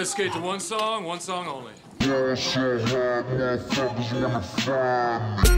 gonna skate to one song, one song only. Yeah, so hard, motherfuckers wanna find me.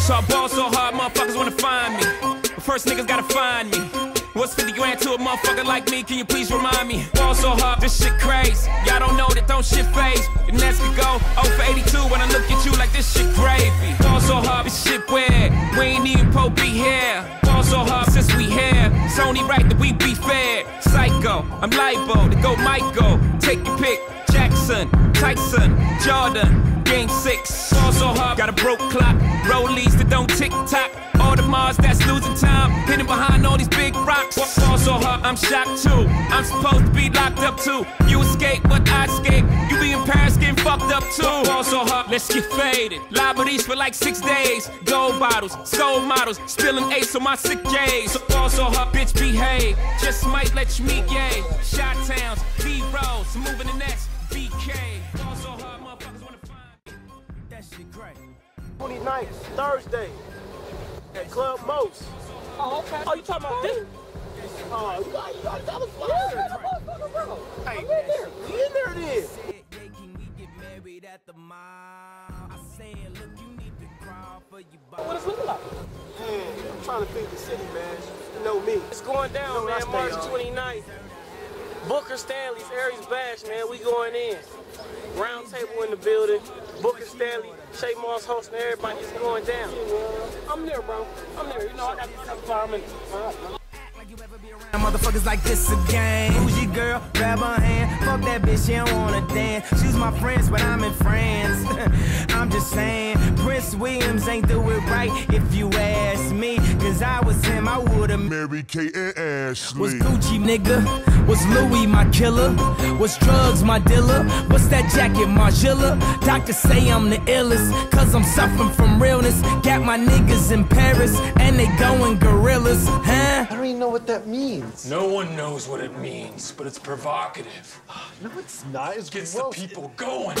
So I ball so hard, motherfuckers wanna find me. But first niggas gotta find me. What's 50 grand to a motherfucker like me? Can you please remind me? Ball so hard, this shit crazy. Y'all don't know that don't shit phase. And that's could go 0 for 82 when I look at you like this shit gravy. Ball so hard, this shit weird. We ain't even po be here. Ball so hard since we here. It's only right that we be fair. Psycho, I'm libo to go Michael. Take your pick. Jackson, Tyson, Jordan, Game six. Ball so hard, got a broke clock. Rollies that don't tick tock. All the Mars that's losing time. Hidden behind all these big I'm shocked too. I'm supposed to be locked up too. You escape, but I escape. You be in Paris getting fucked up too. Ball so hard, let's get faded. Liberties for like six days. Gold bottles, soul models. Spilling ace on my sick days. So ball so hard, bitch, behave. Just might let you meet gay. Shot towns, B rolls, moving the next. BK. Ball so hard, motherfuckers wanna find me. That shit great. 29th, Thursday, at Club Most. Oh, okay. Oh, you talking about this? Oh. Hey, we in there you need to crawl for your What it's looking like? Man, I'm trying to feed the city, man. You know me. It's going down, man. March on. 29th. Booker Stanley's Aries Bash, man. We going in. Round in the building. Booker Stanley, Shay Moss hosting everybody. It's going down. I'm there, bro. I'm there. You know, I got these environment. Motherfuckers like this again. Who's your girl? Grab her hand. Fuck that bitch, she don't wanna dance. She's my friends, but I'm in France. I'm just saying, Prince Williams ain't do it right if you ask me. Cause I was him, I would've Mary Kate and Ashley. Was Gucci nigga? Was Louis my killer? Was drugs my dealer? What's that jacket, Margiela? Doctors say I'm the illest, cause I'm suffering from realness. Got my niggas in Paris, and they going gorillas, that means. No one knows what it means, but it's provocative. No, it's not. It's Gets gross. the people going.